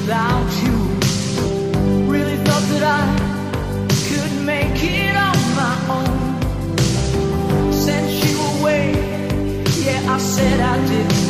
without you. Really thought that I could make it on my own. Sent you away, yeah, I said I didn't